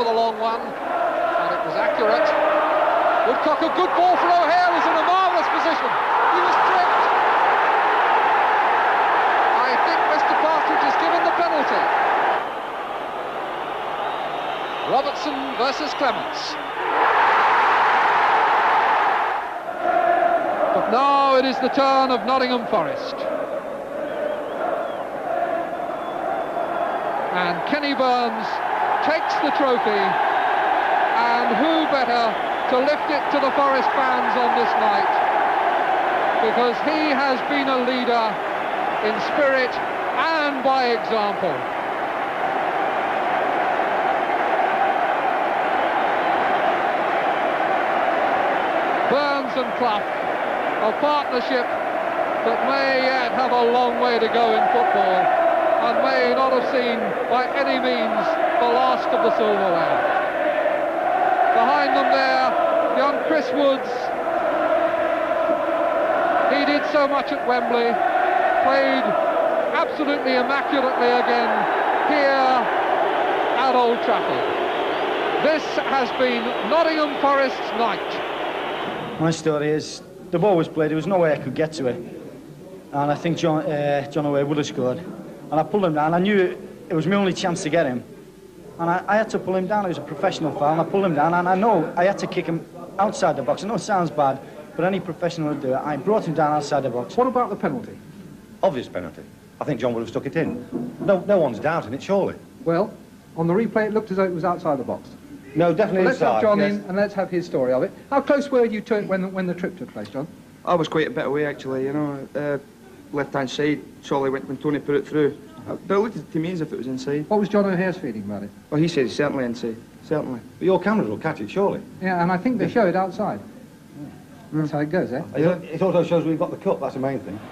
for the long one, and it was accurate. Woodcock, a good ball for O'Hare, was in a marvellous position. He was tripped. I think Mr. Partridge has given the penalty. Robertson versus Clemence. But now it is the turn of Nottingham Forest. And Kenny Burns takes the trophy, and who better to lift it to the Forest fans on this night, because he has been a leader in spirit and by example. Burns and Clough, a partnership that may yet have a long way to go in football and may not have seen by any means the last of the silverware. Behind them there, young Chris Woods. He did so much at Wembley, played absolutely immaculately again here at Old Trafford. This has been Nottingham Forest's night. My story is the ball was played, there was no way I could get to it. And I think John, uh, John O'Hare would have scored. And I pulled him down. I knew it, it was my only chance to get him. And I, I, had to pull him down. It was a professional foul. And I pulled him down. And I know I had to kick him outside the box. I know it sounds bad, but any professional would do it. I brought him down outside the box. What about the penalty? Obvious penalty. I think John would have stuck it in. No, no one's doubting it, surely. Well, on the replay, it looked as though it was outside the box. No, definitely let's inside. have John yes. in and let's have his story of it. How close were you to it when, when the trip took place, John? I was quite a bit away, actually, you know. Uh, left-hand side, Solly went when Tony put it through. But it looked to me as if it was inside. What was John O'Hare's feeling about it? Well, he said it's certainly inside, certainly. But your cameras will catch it, surely. Yeah, and I think they show it outside. That's how it goes, eh? It also shows we've got the cup, that's the main thing.